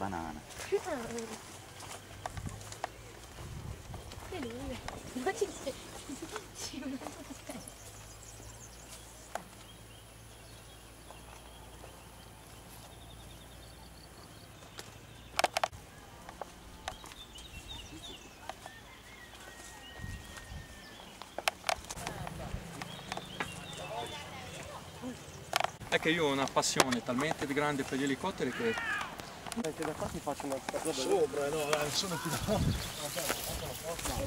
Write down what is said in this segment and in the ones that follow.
Banana. Ma ci sei? È che io ho una passione talmente grande per gli elicotteri che Anche da qua ti faccio una cosa sopra, no, dai, sono più da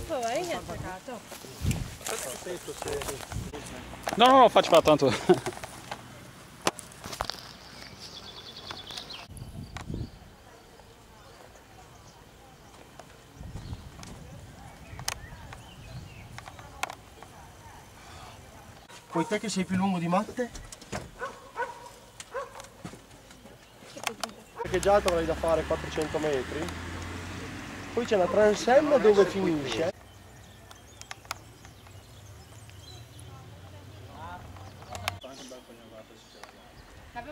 Poi è attaccato. No, no, no, faccio fa tanto. Poi te che sei più lungo di Matte? Perché già avrai da fare 400 metri. Poi c'è la transella dove finisce. Vabbè,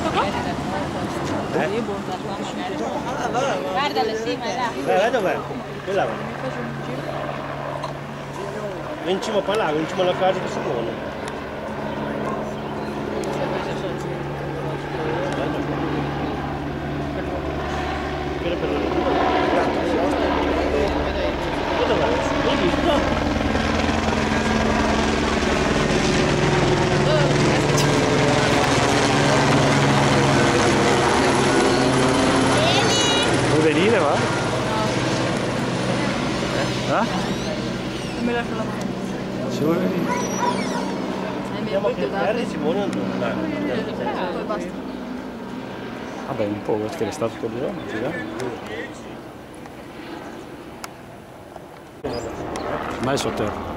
Qua? Guardalo, sì, ma là. Dai, dov'è? Quella va. In cima a Palago, in cima alla casa di Simone. Quello per Andiamo a piantare di Simone Androne. Poi basta. Vabbè, un po', perché è stato tutto il giorno, va? Ma è sotterra.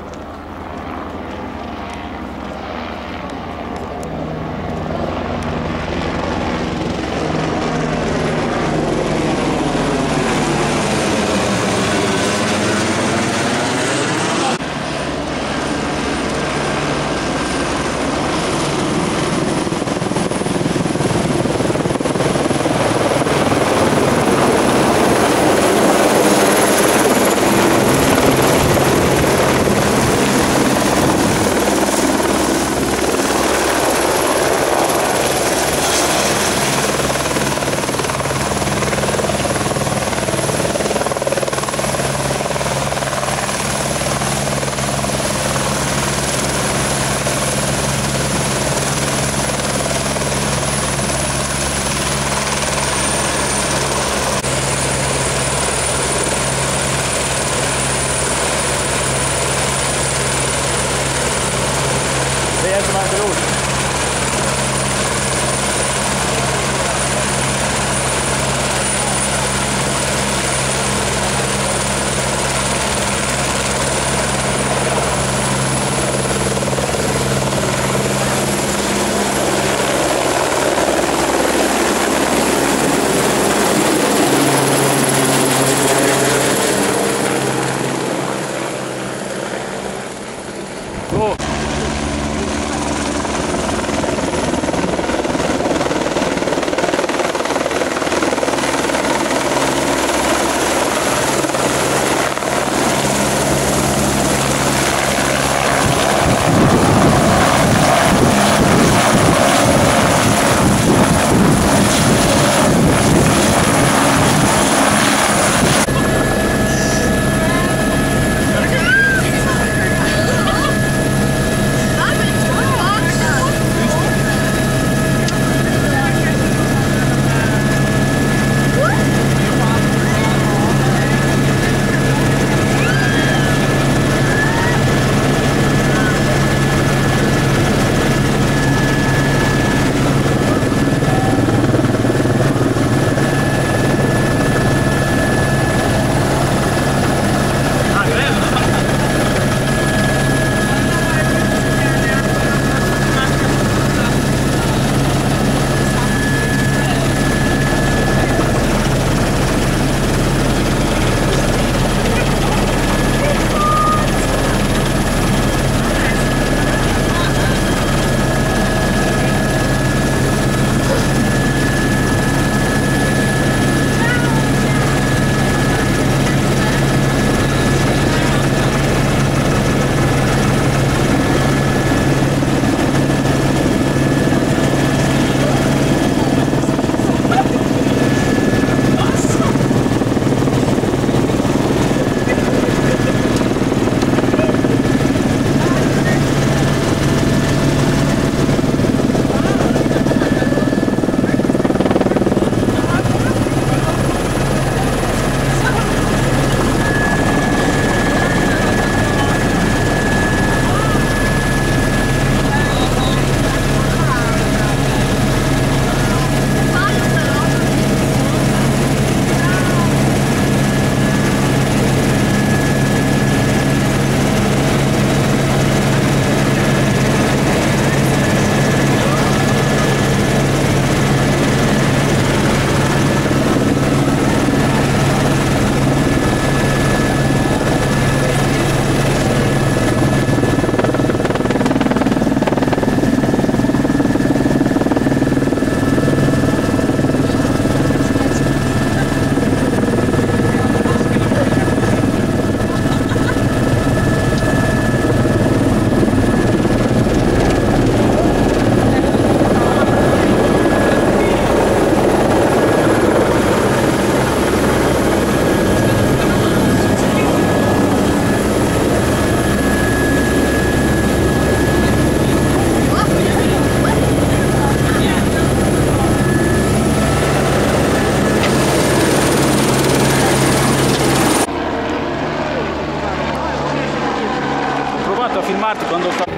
filmato quando está.